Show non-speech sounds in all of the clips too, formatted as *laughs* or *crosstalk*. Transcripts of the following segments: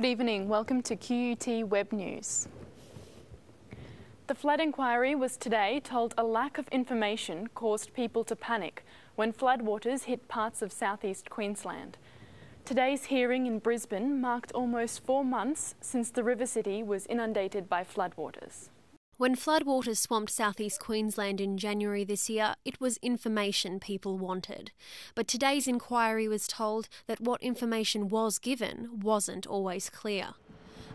Good evening. Welcome to QUT Web News. The flood inquiry was today told a lack of information caused people to panic when floodwaters hit parts of southeast Queensland. Today's hearing in Brisbane marked almost four months since the river city was inundated by floodwaters. When floodwaters swamped southeast Queensland in January this year, it was information people wanted. But today's inquiry was told that what information was given wasn't always clear.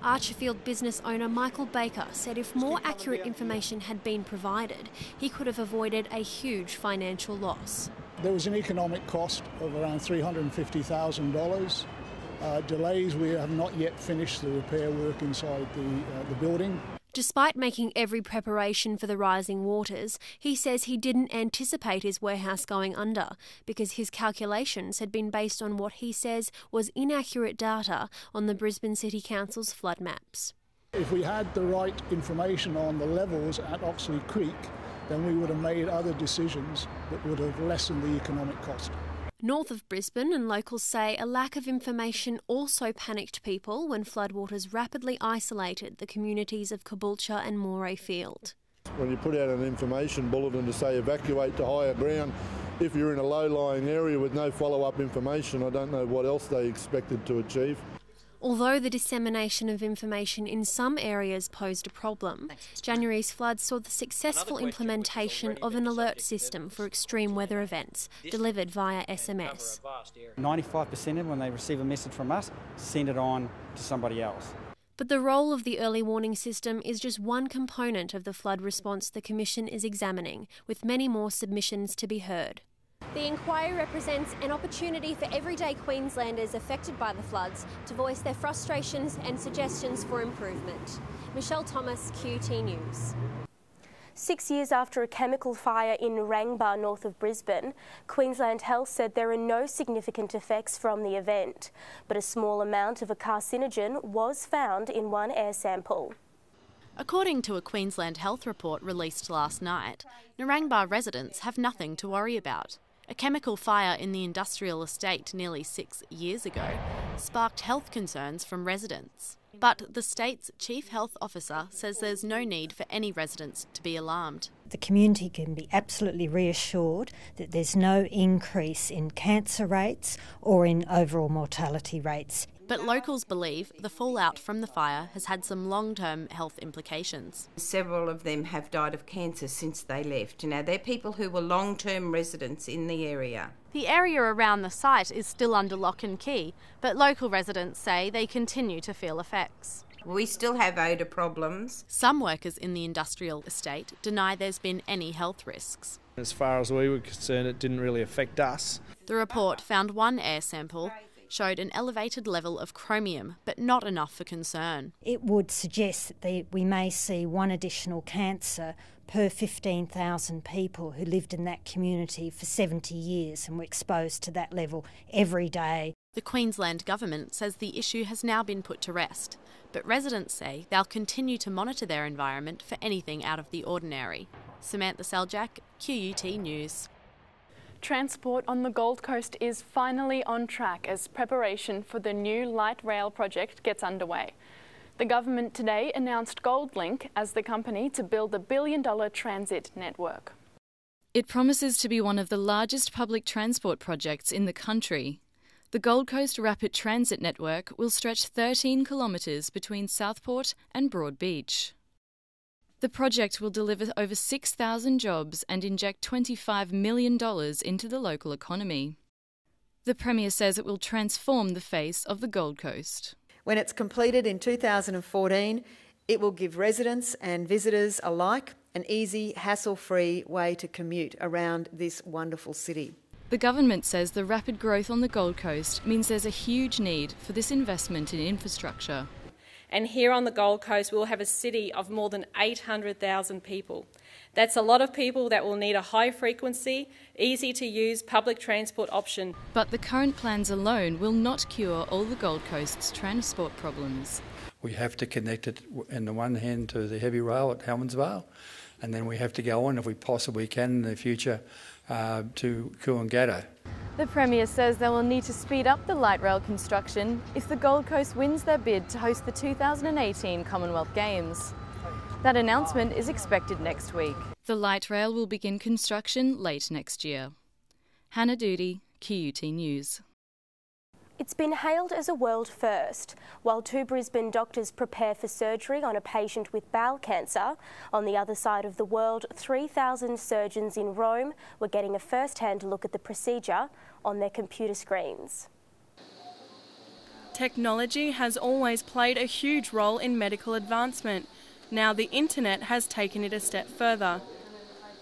Archerfield business owner Michael Baker said if more accurate information had been provided, he could have avoided a huge financial loss. There was an economic cost of around $350,000. Uh, delays, we have not yet finished the repair work inside the, uh, the building. Despite making every preparation for the rising waters, he says he didn't anticipate his warehouse going under because his calculations had been based on what he says was inaccurate data on the Brisbane City Council's flood maps. If we had the right information on the levels at Oxley Creek, then we would have made other decisions that would have lessened the economic cost. North of Brisbane, and locals say a lack of information also panicked people when floodwaters rapidly isolated the communities of Caboolture and Morayfield. When you put out an information bulletin to say evacuate to higher ground, if you're in a low lying area with no follow up information, I don't know what else they expected to achieve. Although the dissemination of information in some areas posed a problem, January's floods saw the successful implementation of an alert system for extreme weather events delivered via SMS. 95% of them, when they receive a message from us, send it on to somebody else. But the role of the early warning system is just one component of the flood response the Commission is examining, with many more submissions to be heard. The inquiry represents an opportunity for everyday Queenslanders affected by the floods to voice their frustrations and suggestions for improvement. Michelle Thomas, QT News. Six years after a chemical fire in Narangba, north of Brisbane, Queensland Health said there are no significant effects from the event, but a small amount of a carcinogen was found in one air sample. According to a Queensland Health report released last night, Narangba residents have nothing to worry about. A chemical fire in the industrial estate nearly six years ago sparked health concerns from residents. But the state's chief health officer says there's no need for any residents to be alarmed. The community can be absolutely reassured that there's no increase in cancer rates or in overall mortality rates. But locals believe the fallout from the fire has had some long term health implications. Several of them have died of cancer since they left. Now, they're people who were long term residents in the area. The area around the site is still under lock and key, but local residents say they continue to feel effects. We still have odour problems. Some workers in the industrial estate deny there's been any health risks. As far as we were concerned, it didn't really affect us. The report found one air sample showed an elevated level of chromium, but not enough for concern. It would suggest that we may see one additional cancer per 15,000 people who lived in that community for 70 years and were exposed to that level every day. The Queensland Government says the issue has now been put to rest, but residents say they'll continue to monitor their environment for anything out of the ordinary. Samantha Seljak, QUT News. Transport on the Gold Coast is finally on track as preparation for the new light rail project gets underway. The government today announced GoldLinQ as the company to build a billion dollar transit network. It promises to be one of the largest public transport projects in the country. The Gold Coast Rapid Transit Network will stretch 13 kilometres between Southport and Broadbeach. The project will deliver over 6,000 jobs and inject $25 million into the local economy. The Premier says it will transform the face of the Gold Coast. When it's completed in 2014, it will give residents and visitors alike an easy, hassle free way to commute around this wonderful city. The government says the rapid growth on the Gold Coast means there's a huge need for this investment in infrastructure. And here on the Gold Coast, we'll have a city of more than 800,000 people. That's a lot of people that will need a high frequency, easy to use public transport option. But the current plans alone will not cure all the Gold Coast's transport problems. We have to connect it, in the one hand, to the heavy rail at Helensvale, and then we have to go on, if we possibly can in the future, uh, to Coolangatta. The Premier says they will need to speed up the light rail construction if the Gold Coast wins their bid to host the 2018 Commonwealth Games. That announcement is expected next week. The light rail will begin construction late next year. Hannah Doody, QUT News. It's been hailed as a world first. While two Brisbane doctors prepare for surgery on a patient with bowel cancer, on the other side of the world, 3,000 surgeons in Rome were getting a first hand look at the procedure on their computer screens. Technology has always played a huge role in medical advancement. Now the internet has taken it a step further.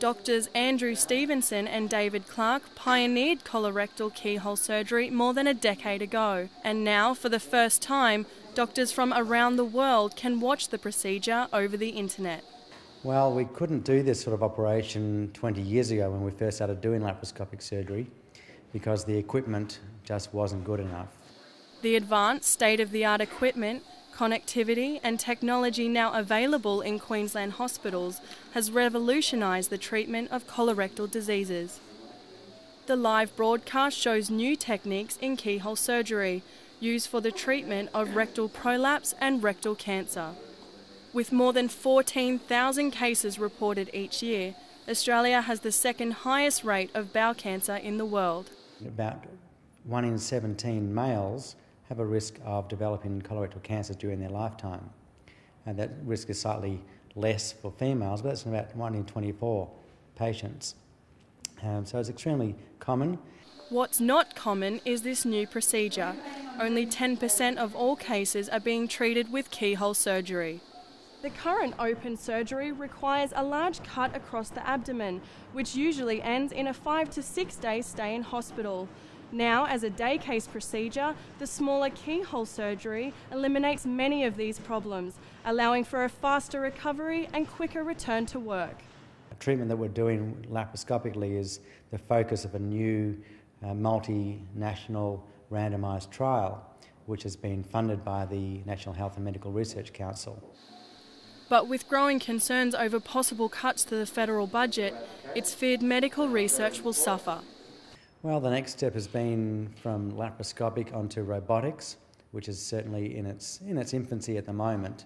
Doctors Andrew Stevenson and David Clark pioneered colorectal keyhole surgery more than a decade ago, and now, for the first time, doctors from around the world can watch the procedure over the internet. Well, we couldn't do this sort of operation 20 years ago when we first started doing laparoscopic surgery because the equipment just wasn't good enough. The advanced state of the art equipment Connectivity and technology now available in Queensland hospitals has revolutionised the treatment of colorectal diseases. The live broadcast shows new techniques in keyhole surgery used for the treatment of rectal prolapse and rectal cancer. With more than 14,000 cases reported each year, Australia has the second highest rate of bowel cancer in the world. About 1 in 17 males have a risk of developing colorectal cancer during their lifetime. And that risk is slightly less for females, but that's about 1 in 24 patients. Um, so it's extremely common. What's not common is this new procedure. Only 10% of all cases are being treated with keyhole surgery. The current open surgery requires a large cut across the abdomen, which usually ends in a five to six day stay in hospital. Now, as a day case procedure, the smaller keyhole surgery eliminates many of these problems, allowing for a faster recovery and quicker return to work. The treatment that we're doing laparoscopically is the focus of a new uh, multinational randomised trial, which has been funded by the National Health and Medical Research Council. But with growing concerns over possible cuts to the federal budget, it's feared medical research will suffer. Well, the next step has been from laparoscopic onto robotics, which is certainly in its, in its infancy at the moment.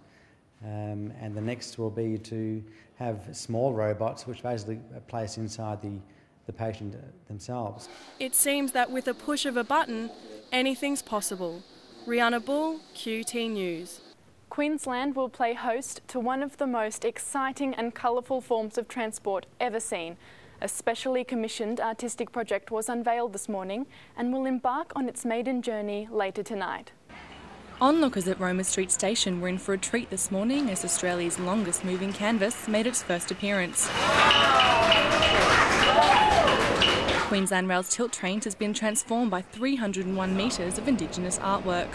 Um, and the next will be to have small robots, which basically are placed inside the, the patient themselves. It seems that with a push of a button, anything's possible. Rihanna Bull, QT News. Queensland will play host to one of the most exciting and colourful forms of transport ever seen a specially commissioned artistic project was unveiled this morning and will embark on its maiden journey later tonight. Onlookers at Roma Street Station were in for a treat this morning as Australia's longest moving canvas made its first appearance. Queensland Rail's Tilt Trains has been transformed by 301 metres of Indigenous artwork.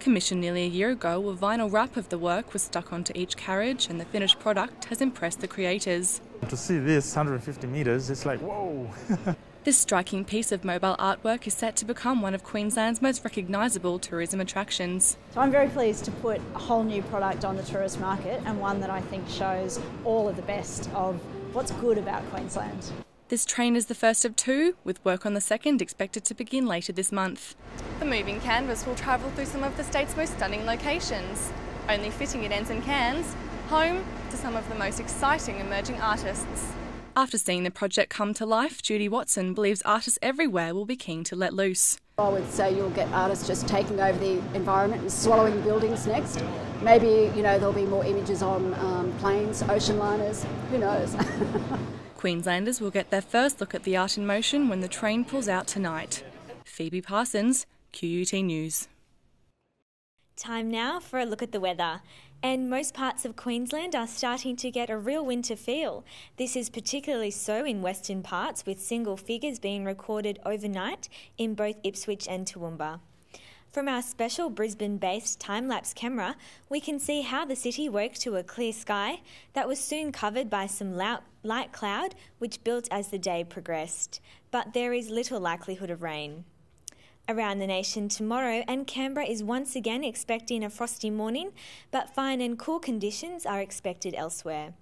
Commissioned nearly a year ago, a vinyl wrap of the work was stuck onto each carriage, and the finished product has impressed the creators. To see this 150 metres, it's like, whoa! *laughs* this striking piece of mobile artwork is set to become one of Queensland's most recognisable tourism attractions. So I'm very pleased to put a whole new product on the tourist market and one that I think shows all of the best of what's good about Queensland. This train is the first of two, with work on the second expected to begin later this month. The moving canvas will travel through some of the state's most stunning locations, only fitting it ends and Cairns, home to some of the most exciting emerging artists. After seeing the project come to life, Judy Watson believes artists everywhere will be keen to let loose. I would say you'll get artists just taking over the environment and swallowing buildings next. Maybe, you know, there'll be more images on um, planes, ocean liners, who knows? *laughs* Queenslanders will get their first look at the art in motion when the train pulls out tonight. Phoebe Parsons, QUT News. Time now for a look at the weather. And most parts of Queensland are starting to get a real winter feel. This is particularly so in western parts, with single figures being recorded overnight in both Ipswich and Toowoomba. From our special Brisbane based time lapse camera, we can see how the city woke to a clear sky that was soon covered by some light cloud, which built as the day progressed. But there is little likelihood of rain. Around the nation tomorrow, and Canberra is once again expecting a frosty morning, but fine and cool conditions are expected elsewhere.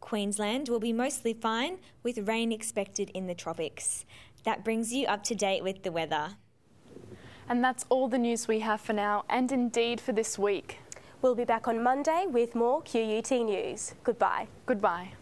Queensland will be mostly fine, with rain expected in the tropics. That brings you up to date with the weather. And that's all the news we have for now, and indeed for this week. We'll be back on Monday with more QUT news. Goodbye. Goodbye.